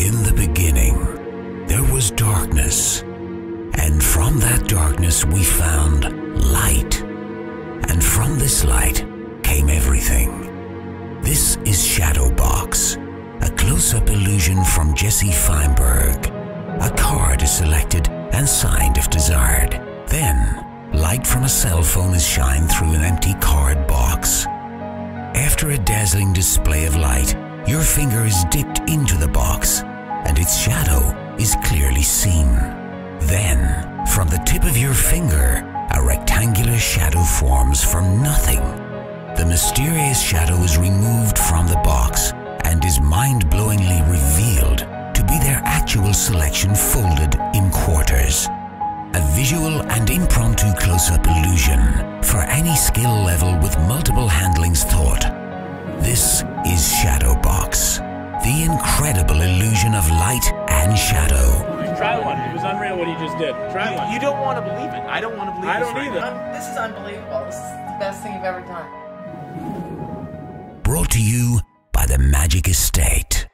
In the beginning, there was darkness. And from that darkness, we found light. And from this light came everything. This is Shadow Box, a close up illusion from Jesse Feinberg. A card is selected and signed if desired. Then, light from a cell phone is shined through an empty card box. After a dazzling display of light, your finger is dipped into the box its shadow is clearly seen. Then, from the tip of your finger, a rectangular shadow forms from nothing. The mysterious shadow is removed from the box and is mind blowingly revealed to be their actual selection folded in quarters. A visual and impromptu close up illusion for any skill level with multiple handlings thought. This is Shadowbox, the incredible illusion of light and shadow. Try one. It was unreal what he just did. Try one. You don't want to believe it. I don't want to believe it. I don't right either. now. Um, this is unbelievable. This is the best thing you've ever done. Brought to you by the Magic Estate.